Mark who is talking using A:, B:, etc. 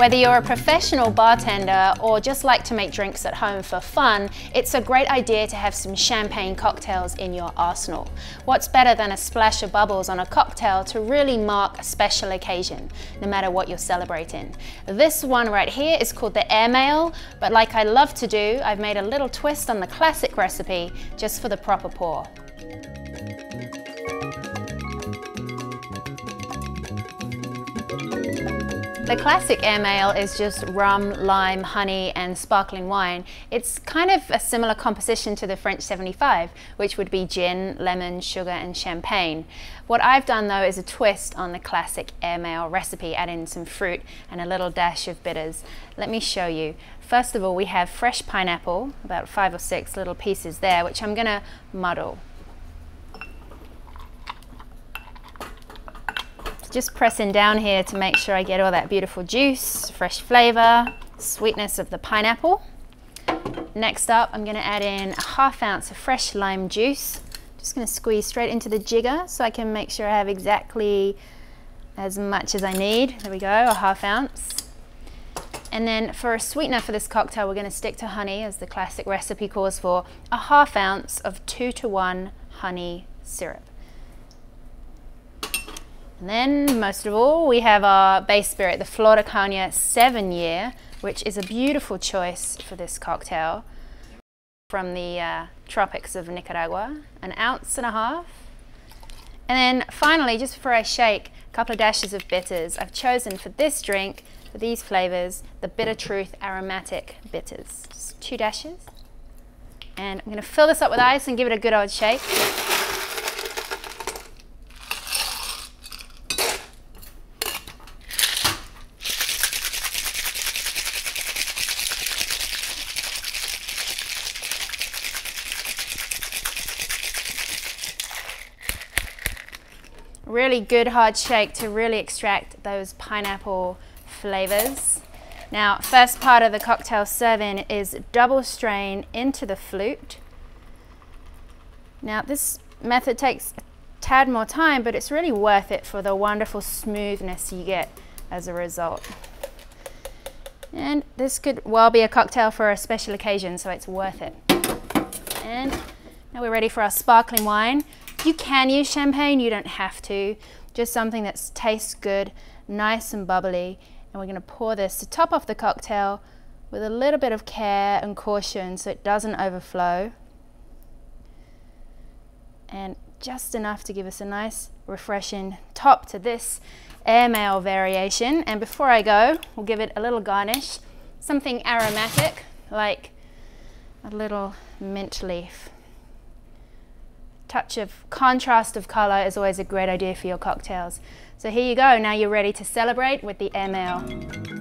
A: Whether you're a professional bartender or just like to make drinks at home for fun, it's a great idea to have some champagne cocktails in your arsenal. What's better than a splash of bubbles on a cocktail to really mark a special occasion, no matter what you're celebrating. This one right here is called the air mail, but like I love to do, I've made a little twist on the classic recipe just for the proper pour. The classic air is just rum, lime, honey and sparkling wine. It's kind of a similar composition to the French 75, which would be gin, lemon, sugar and champagne. What I've done though is a twist on the classic air recipe, add in some fruit and a little dash of bitters. Let me show you. First of all, we have fresh pineapple, about five or six little pieces there, which I'm gonna muddle. Just pressing down here to make sure I get all that beautiful juice, fresh flavor, sweetness of the pineapple. Next up, I'm gonna add in a half ounce of fresh lime juice. Just gonna squeeze straight into the jigger so I can make sure I have exactly as much as I need. There we go, a half ounce. And then for a sweetener for this cocktail, we're gonna stick to honey as the classic recipe calls for, a half ounce of two to one honey syrup. And then, most of all, we have our base spirit, the Flor de Caña 7 year, which is a beautiful choice for this cocktail from the uh, tropics of Nicaragua, an ounce and a half. And then finally, just before I shake, a couple of dashes of bitters. I've chosen for this drink, for these flavors, the Bitter Truth Aromatic Bitters. Just two dashes. And I'm gonna fill this up with ice and give it a good old shake. Really good hard shake to really extract those pineapple flavors. Now, first part of the cocktail serving is double strain into the flute. Now, this method takes a tad more time, but it's really worth it for the wonderful smoothness you get as a result. And this could well be a cocktail for a special occasion, so it's worth it. And now we're ready for our sparkling wine. You can use champagne, you don't have to. Just something that tastes good, nice and bubbly. And we're gonna pour this to top off the cocktail with a little bit of care and caution so it doesn't overflow. And just enough to give us a nice refreshing top to this airmail variation. And before I go, we'll give it a little garnish, something aromatic like a little mint leaf touch of contrast of color is always a great idea for your cocktails. So here you go, now you're ready to celebrate with the mail.